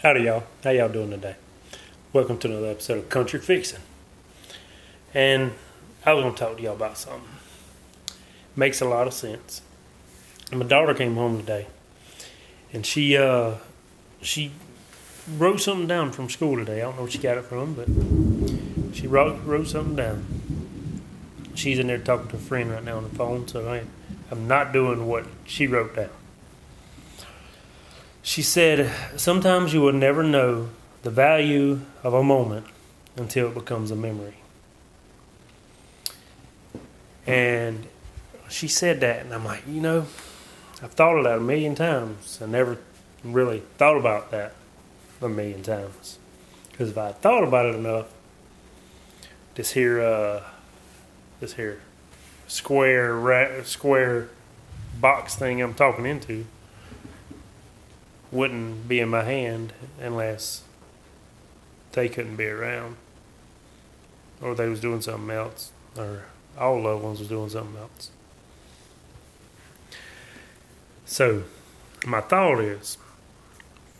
Howdy, y'all. How y'all doing today? Welcome to another episode of Country Fixin. And I was going to talk to y'all about something. Makes a lot of sense. My daughter came home today, and she uh, she wrote something down from school today. I don't know where she got it from, but she wrote wrote something down. She's in there talking to a friend right now on the phone, so I, I'm not doing what she wrote down. She said, Sometimes you will never know the value of a moment until it becomes a memory. And she said that, and I'm like, you know, I've thought of that a million times. I never really thought about that a million times. Because if I thought about it enough, this here, uh, this here square, ra- square box thing I'm talking into wouldn't be in my hand unless they couldn't be around. Or they was doing something else or all loved ones was doing something else. So my thought is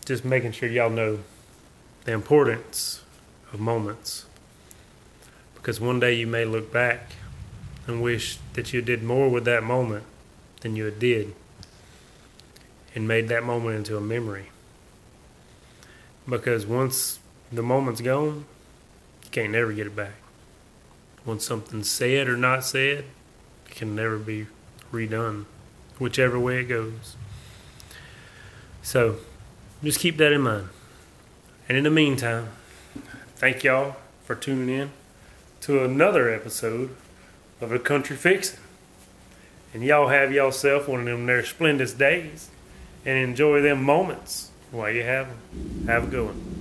just making sure y'all know the importance of moments. Because one day you may look back and wish that you did more with that moment than you did and made that moment into a memory. Because once the moment's gone, you can't never get it back. Once something's said or not said, it can never be redone, whichever way it goes. So just keep that in mind. And in the meantime, thank y'all for tuning in to another episode of A Country Fixin. And y'all have yourself one of them there splendid days and enjoy them moments while you have them. Have a good one.